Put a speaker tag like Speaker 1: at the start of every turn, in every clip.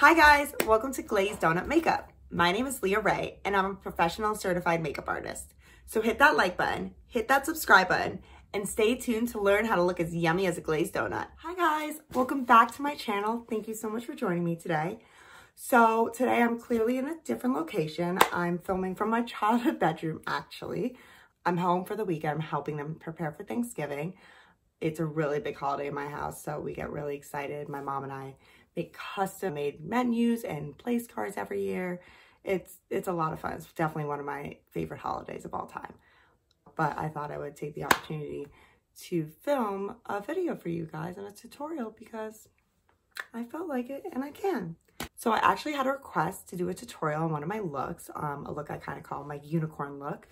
Speaker 1: Hi guys, welcome to Glazed Donut Makeup. My name is Leah Ray and I'm a professional certified makeup artist. So hit that like button, hit that subscribe button, and stay tuned to learn how to look as yummy as a glazed donut. Hi guys, welcome back to my channel. Thank you so much for joining me today. So today I'm clearly in a different location. I'm filming from my childhood bedroom actually. I'm home for the weekend. I'm helping them prepare for Thanksgiving. It's a really big holiday in my house, so we get really excited. My mom and I custom made menus and place cards every year. It's, it's a lot of fun. It's definitely one of my favorite holidays of all time. But I thought I would take the opportunity to film a video for you guys and a tutorial because I felt like it and I can. So I actually had a request to do a tutorial on one of my looks, um, a look I kind of call my unicorn look.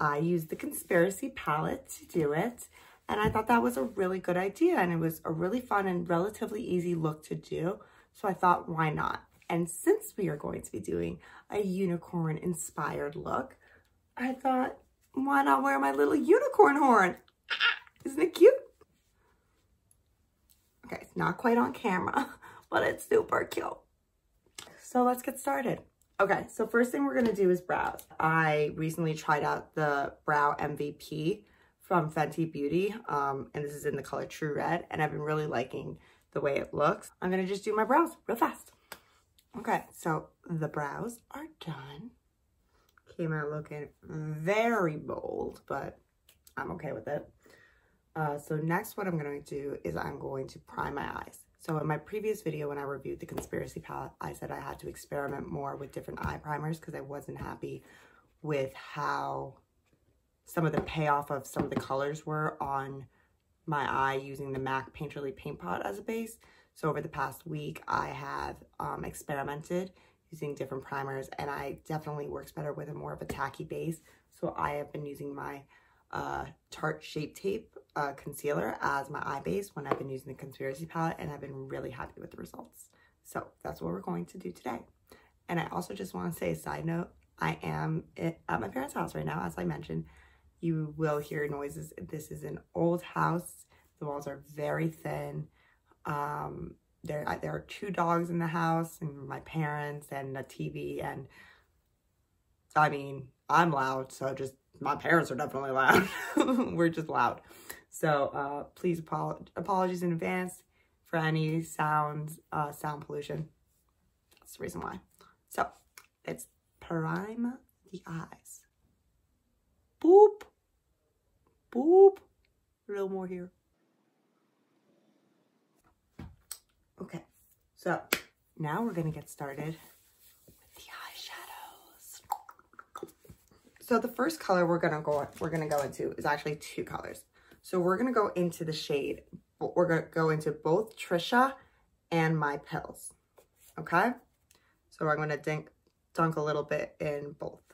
Speaker 1: I used the Conspiracy palette to do it. And I thought that was a really good idea. And it was a really fun and relatively easy look to do. So I thought, why not? And since we are going to be doing a unicorn inspired look, I thought, why not wear my little unicorn horn? Isn't it cute? Okay, it's not quite on camera, but it's super cute. So let's get started. Okay, so first thing we're gonna do is brows. I recently tried out the Brow MVP from Fenty Beauty, um, and this is in the color True Red, and I've been really liking the way it looks. I'm gonna just do my brows real fast. Okay, so the brows are done. Came out looking very bold, but I'm okay with it. Uh, so next what I'm gonna do is I'm going to prime my eyes. So in my previous video, when I reviewed the Conspiracy palette, I said I had to experiment more with different eye primers because I wasn't happy with how some of the payoff of some of the colors were on my eye using the MAC Painterly Paint Pot as a base. So over the past week, I have um, experimented using different primers and I definitely works better with a more of a tacky base. So I have been using my uh, Tarte Shape Tape uh, concealer as my eye base when I've been using the Conspiracy palette and I've been really happy with the results. So that's what we're going to do today. And I also just want to say a side note, I am at my parents' house right now, as I mentioned. You will hear noises. This is an old house. The walls are very thin. Um, there, there are two dogs in the house and my parents and a TV and I mean, I'm loud, so just my parents are definitely loud. We're just loud. So uh, please apo apologies in advance for any sounds, uh, sound pollution. That's the reason why. So it's prime the eyes. Boop. Boop. A little more here. Okay, so now we're gonna get started with the eyeshadows. So the first color we're gonna go we're gonna go into is actually two colors. So we're gonna go into the shade. We're gonna go into both Trisha and my pills. Okay? So I'm gonna dink, dunk a little bit in both.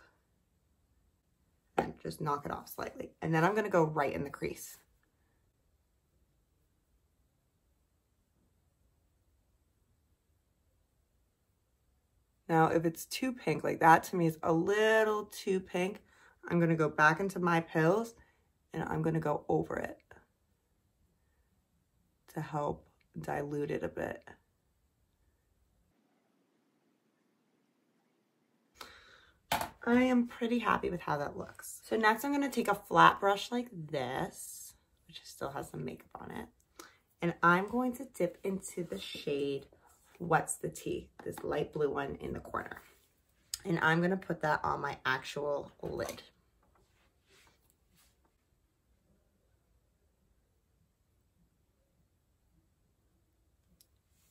Speaker 1: Just knock it off slightly. And then I'm gonna go right in the crease. Now, if it's too pink, like that to me is a little too pink, I'm to go back into my pills and I'm to go over it to help dilute it a bit. I am pretty happy with how that looks. So next I'm going to take a flat brush like this, which still has some makeup on it. And I'm going to dip into the shade What's the Tea, this light blue one in the corner. And I'm going to put that on my actual lid.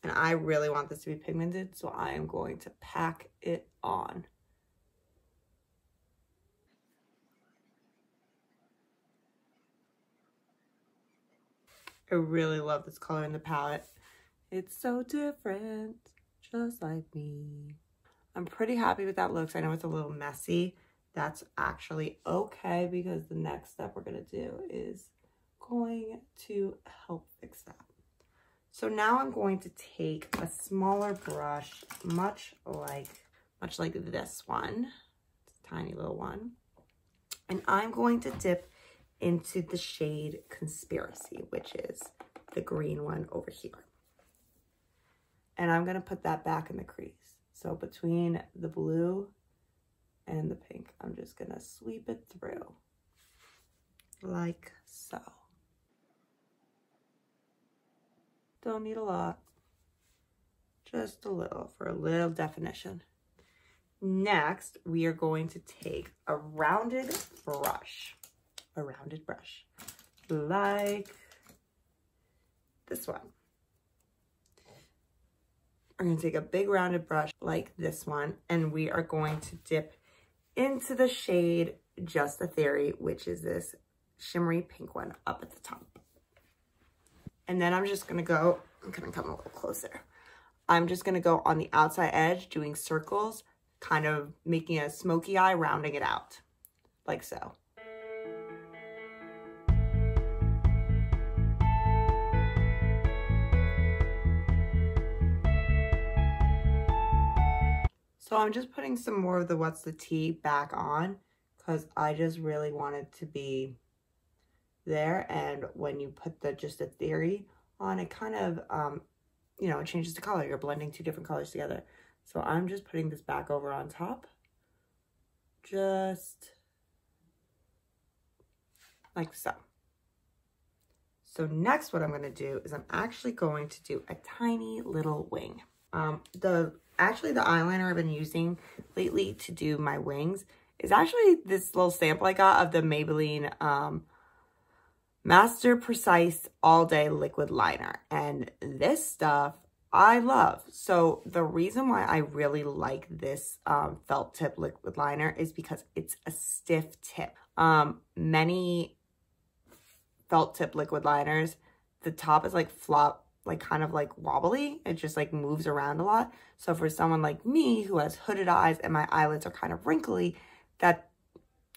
Speaker 1: And I really want this to be pigmented, so I am going to pack it on. I really love this color in the palette. It's so different, just like me. I'm pretty happy with that looks. I know it's a little messy. That's actually okay because the next step we're going to do is going to help fix that. So now I'm going to take a smaller brush, much like, much like this one, tiny little one, and I'm going to dip into the shade Conspiracy, which is the green one over here. And I'm going to put that back in the crease. So between the blue and the pink, I'm just going to sweep it through like so. Don't need a lot, just a little for a little definition. Next, we are going to take a rounded brush, a rounded brush, like this one. Going to take a big rounded brush like this one, and we are going to dip into the shade Just a Theory, which is this shimmery pink one up at the top. And then I'm just to go, I'm to come a little closer. I'm just to go on the outside edge doing circles, kind of making a smoky eye, rounding it out like so. So I'm just putting some more of the What's the Tea back on because I just really want it to be there. And when you put the Just a Theory on, it kind of, um, you know, it changes the color. You're blending two different colors together. So I'm just putting this back over on top. Just like so. So next what I'm going to do is I'm actually going to do a tiny little wing. Um, the actually the eyeliner I've been using lately to do my wings is actually this little sample I got of the Maybelline um, Master Precise All Day Liquid Liner. And this stuff I love. So the reason why I really like this um, felt tip liquid liner is because it's a stiff tip. Um, many felt tip liquid liners, the top is like flop like kind of like wobbly. It just like moves around a lot. So for someone like me who has hooded eyes and my eyelids are kind of wrinkly, that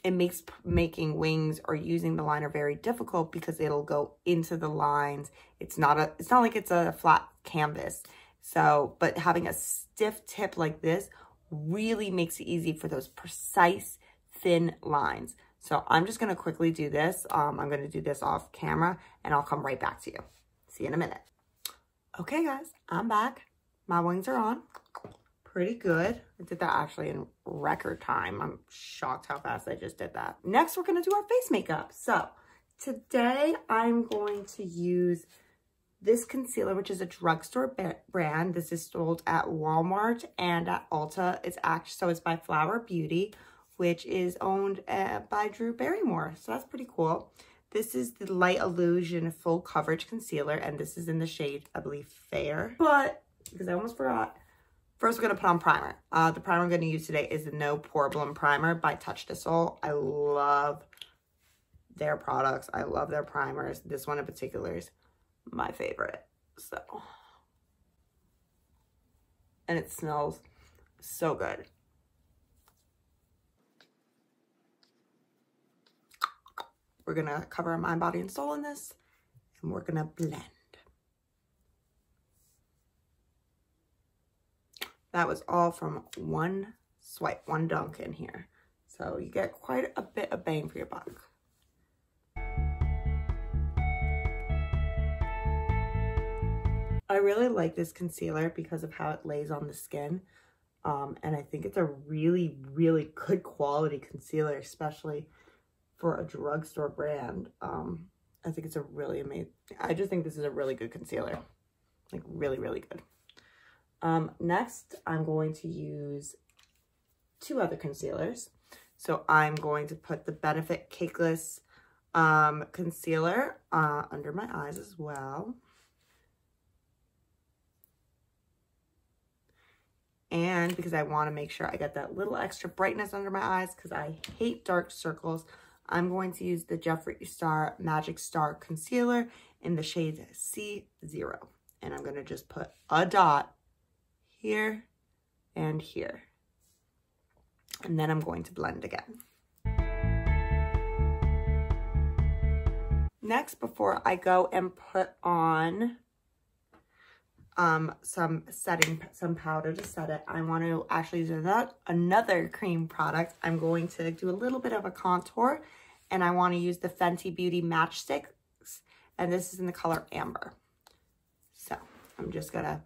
Speaker 1: it makes making wings or using the liner very difficult because it'll go into the lines. It's not a, it's not like it's a flat canvas. So, but having a stiff tip like this really makes it easy for those precise thin lines. So I'm just going to quickly do this. Um, I'm going to do this off camera and I'll come right back to you. See you in a minute. Okay, guys, I'm back. My wings are on. Pretty good. I did that actually in record time. I'm shocked how fast I just did that. Next, we're going to do our face makeup. So, today I'm going to use this concealer, which is a drugstore brand. This is sold at Walmart and at Ulta. It's actually, so it's by Flower Beauty, which is owned uh, by Drew Barrymore. So that's pretty cool. This is the Light Illusion Full Coverage Concealer, and this is in the shade, I believe, Fair. But, because I almost forgot, first we're going to put on primer. Uh, the primer I'm going to use today is the No Poreblem Primer by Touch in Sol. I love their products. I love their primers. This one in particular is my favorite. So, and it smells so good. We're going to cover mind, body, and soul in this, and we're going to blend. That was all from one swipe, one dunk in here. So you get quite a bit of bang for your buck. I really like this concealer because of how it lays on the skin. Um, and I think it's a really, really good quality concealer, especially for a drugstore brand. Um, I think it's a really amazing, I just think this is a really good concealer. Like really, really good. Um, next, I'm going to use two other concealers. So I'm going to put the Benefit Cakeless um, concealer uh, under my eyes as well. And because I want to make sure I get that little extra brightness under my eyes because I hate dark circles. I'm going to use the Jeffree Star Magic Star Concealer in the shade C0. And I'm going to just put a dot here and here. And then I'm going to blend again. Next, before I go and put on um, some setting, some powder to set it. I want to actually use that, another cream product. I'm going to do a little bit of a contour and I want to use the Fenty Beauty Matchstix and this is in the color Amber. So I'm just gonna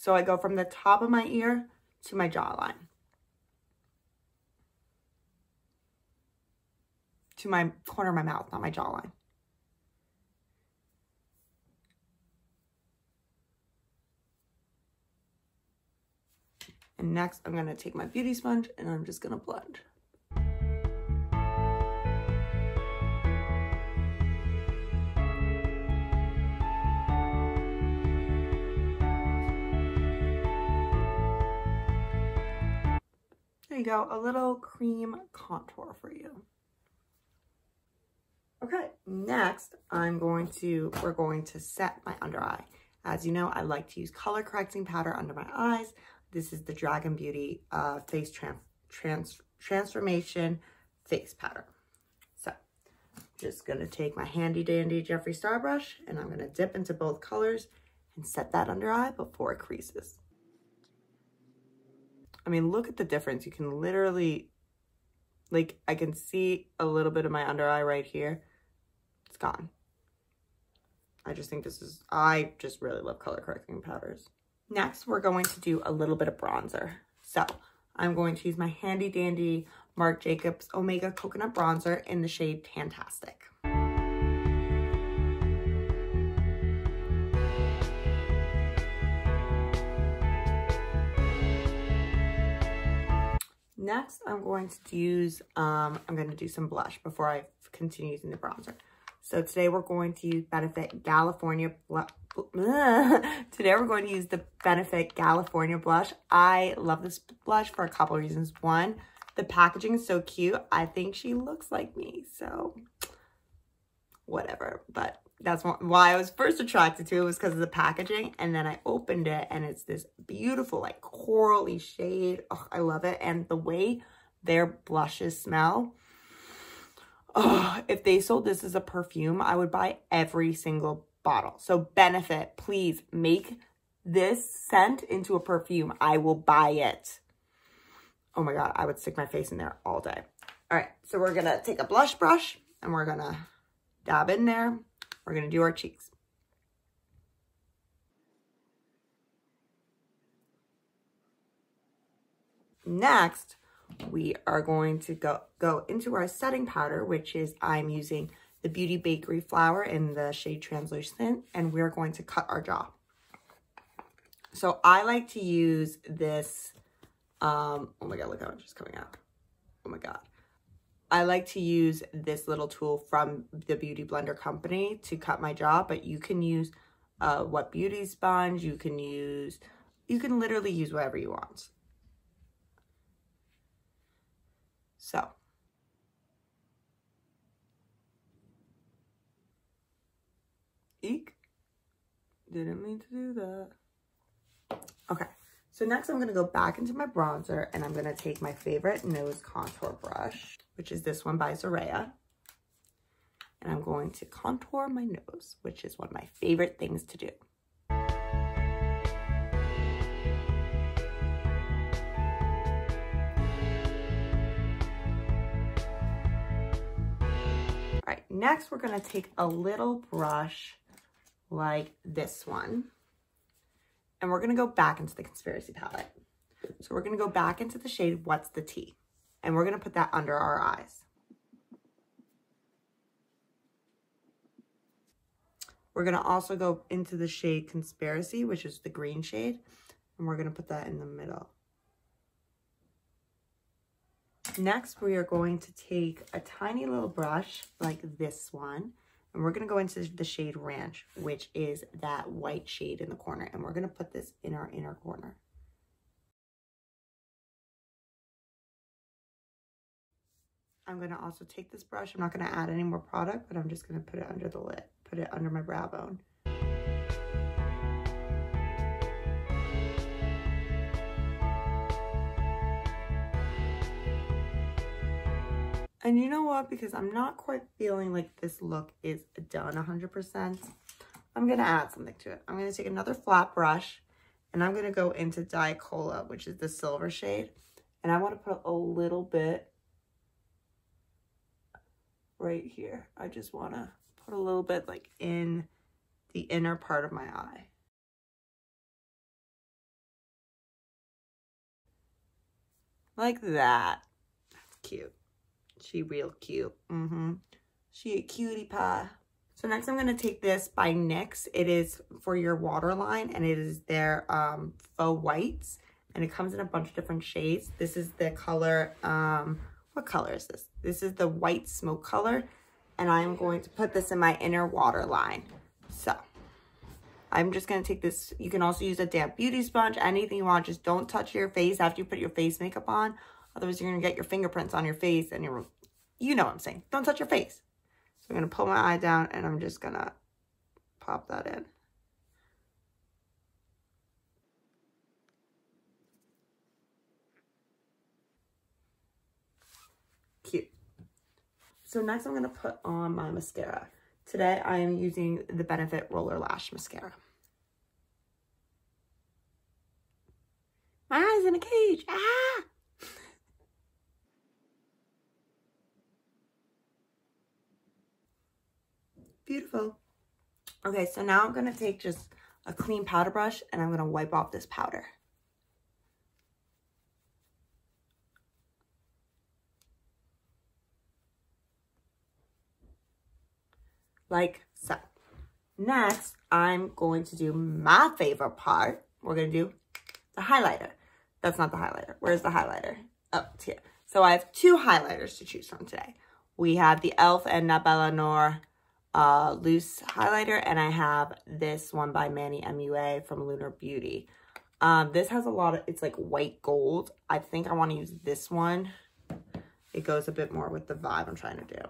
Speaker 1: So I go from the top of my ear to my jawline. To my corner of my mouth, not my jawline. And next, I'm to take my beauty sponge and I'm just to blend. There you go, a little cream contour for you. Okay, next I'm going to, we're going to set my under eye. As you know, I like to use color correcting powder under my eyes. This is the Dragun Beauty uh, Face Trans Trans Transformation Face Powder. So, just to take my handy dandy Jeffree Star brush and I'm to dip into both colors and set that under eye before it creases. I mean, look at the difference. You can literally, like, I can see a little bit of my under eye right here. It's gone. I just think this is, I just really love color correcting powders. Next, we're going to do a little bit of bronzer. So I'm going to use my handy dandy Marc Jacobs Omega Coconut Bronzer in the shade Tantastic. Next, I'm going to use, um, I'm going to do some blush before I continue using the bronzer. So today we're going to use Benefit Galifornia Today we're going to use the Benefit Galifornia blush. I love this blush for a couple reasons. One, the packaging is so cute. I think she looks like me, so whatever. But that's why I was first attracted to it was because of the packaging. And then I opened it and it's this beautiful like corally shade. Oh, I love it. And the way their blushes smell. Oh, if they sold this as a perfume, I would buy every single bottle. So Benefit, please make this scent into a perfume. I will buy it. Oh my God, I would stick my face in there all day. All right, so we're gonna take a blush brush and we're gonna dab in there. We're gonna do our cheeks. Next, we are going to go, go into our setting powder, which is I'm using the Beauty Bakerie Flour in the shade Translucent, and we're going to cut our jaw. So I like to use this, um, oh my God, look how much is coming out. Oh my God. I like to use this little tool from the Beauty Blender Company to cut my jaw, but you can use uh, What Beauty sponge, you can use, you can literally use whatever you want. So Eek. Didn't mean to do that. Okay, so next I'm going to go back into my bronzer and I'm going to take my favorite nose contour brush, which is this one by Zoraya. And I'm going to contour my nose, which is one of my favorite things to do. Right, next we're to take a little brush like this one. And we're to go back into the Conspiracy palette. So we're to go back into the shade What's the Tea? And we're to put that under our eyes. We're to also go into the shade Conspiracy, which is the green shade. And we're to put that in the middle. Next, we are going to take a tiny little brush like this one and we're going to go into the shade Ranch, which is that white shade in the corner. And we're going to put this in our inner corner. I'm going to also take this brush. I'm not going to add any more product, but I'm just going to put it under the lip, put it under my brow bone. And you know what? Because I'm not quite feeling like this look is done 100%, I'm going to add something to it. I'm going to take another flat brush and I'm going to go into Diet Cola, which is the silver shade. And I want to put a little bit right here. I just want to put a little bit like in the inner part of my eye. Like that. That's cute. She real cute. Mm-hmm. She a cutie pie. So next I'm going to take this by NYX. It is for your waterline and it is their um, faux whites. And it comes in a bunch of different shades. This is the color, um, what color is this? This is the white smoke color. And I'm going to put this in my inner waterline. So I'm just going to take this. You can also use a damp beauty sponge, anything you want. Just don't touch your face after you put your face makeup on. Otherwise, you're going to get your fingerprints on your face and you're, you know what I'm saying. Don't touch your face. So I'm going to pull my eye down and I'm just going to pop that in. Cute. So next I'm going to put on my mascara. Today I am using the Benefit Roller Lash Mascara. My eye's in a cage. Ah! Beautiful. Okay, so now I'm going to take just a clean powder brush and I'm going to wipe off this powder. Like so. Next, I'm going to do my favorite part. We're going to do the highlighter. That's not the highlighter. Where's the highlighter? Oh, it's here. So I have two highlighters to choose from today. We have the e.l.f. and Nabela Noor uh, loose highlighter, and I have this one by Manny MUA from Lunar Beauty. Um, this has a lot of, it's like white gold. I think I want to use this one. It goes a bit more with the vibe I'm trying to do.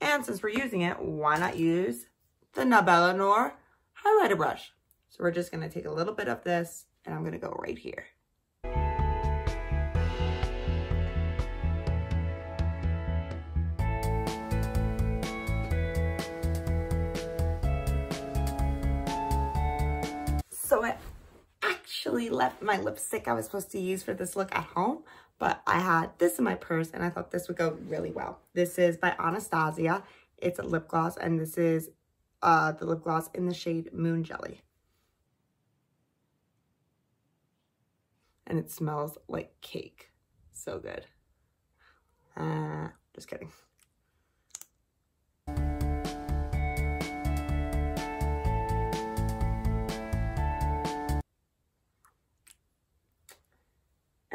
Speaker 1: And since we're using it, why not use the Nabela Noor highlighter brush? So we're just going to take a little bit of this, and I'm going to go right here. So I actually left my lipstick I was supposed to use for this look at home, but I had this in my purse and I thought this would go really well. This is by Anastasia. It's a lip gloss and this is uh, the lip gloss in the shade Moon Jelly. And it smells like cake. So good. Uh, just kidding.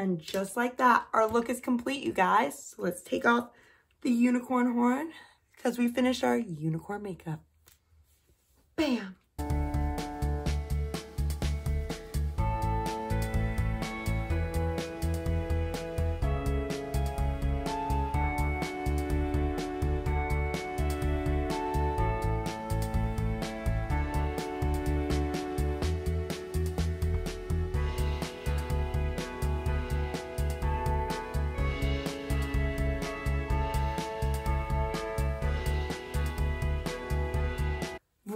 Speaker 1: And just like that, our look is complete, you guys. So let's take off the unicorn horn because we finished our unicorn makeup. Bam.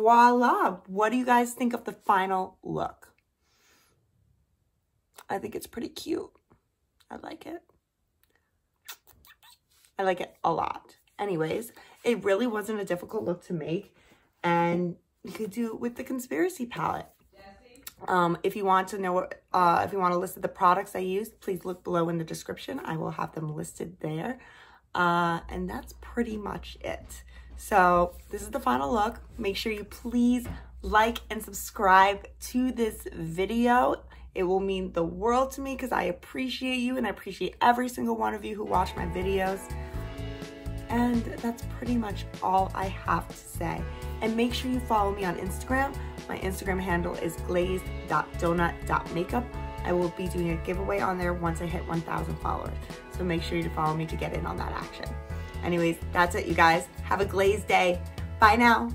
Speaker 1: Voila. What do you guys think of the final look? I think it's pretty cute. I like it. I like it a lot. Anyways, it really wasn't a difficult look to make. And you could do it with the Conspiracy palette. Um, if you want to know, uh, if you want to list the products I used, please look below in the description. I will have them listed there. Uh, and that's pretty much it. So this is the final look. Make sure you please like and subscribe to this video. It will mean the world to me because I appreciate you and I appreciate every single one of you who watch my videos. And that's pretty much all I have to say. And make sure you follow me on Instagram. My Instagram handle is glazed.donut.makeup. I will be doing a giveaway on there once I hit 1,000 followers. So make sure you follow me to get in on that action. Anyways, that's it, you guys. Have a glazed day. Bye now.